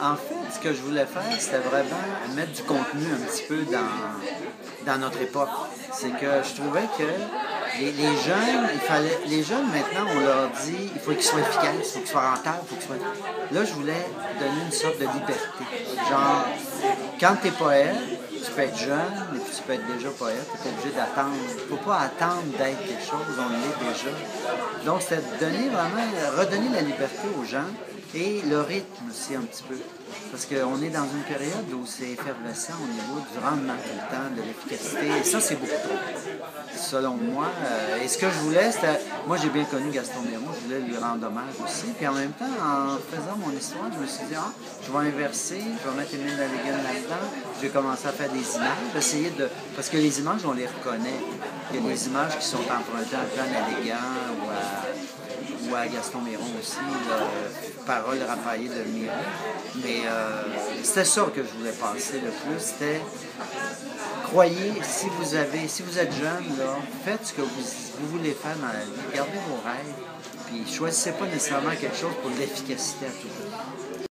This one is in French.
en fait, ce que je voulais faire, c'était vraiment mettre du contenu un petit peu dans, dans notre époque. C'est que je trouvais que les, les jeunes, il fallait, les jeunes maintenant, on leur dit, il faut qu'ils soient efficaces, il faut qu'ils soient rentables, il faut qu'ils soient. Là, je voulais donner une sorte de liberté. Genre, quand tu es poète, tu peux être jeune, mais puis tu peux être déjà poète, tu es obligé d'attendre. Il ne faut pas attendre d'être quelque chose, on l'est déjà. Donc, c'était donner vraiment, redonner la liberté aux gens et le rythme aussi un petit peu. Parce qu'on est dans une période où c'est effervescent au niveau du rendement le temps, de l'efficacité. Et ça, c'est beaucoup trop. Selon moi. Euh, et ce que je voulais, c'était. Moi, j'ai bien connu Gaston Miron, je voulais lui rendre hommage aussi. Puis en même temps, en faisant mon histoire, je me suis dit, ah, je vais inverser, je vais mettre Émile Dalligan là-dedans. J'ai commencé à faire des images, essayer de. Parce que les images, on les reconnaît. Il y a des images qui sont empruntées à Jean Dalligan ou à ou à Gaston Miron aussi, parole rapaillée de Miron. Mais euh, c'était ça que je voulais passer le plus, c'était croyez, si vous avez, si vous êtes jeune, faites ce que vous, voulez faire dans la vie, gardez vos rêves, puis choisissez pas nécessairement quelque chose pour l'efficacité à tout.